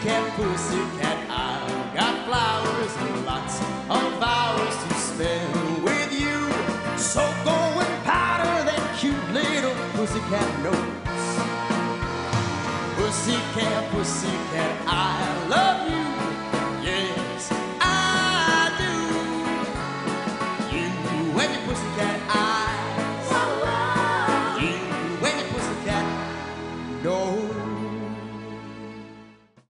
pussycat, pussycat, I've got flowers and lots of hours to spend with you. So go and powder that cute little pussycat nose. Pussycat, pussycat, I love you. Yes, I do. You and your pussycat, I love you and your pussycat nose.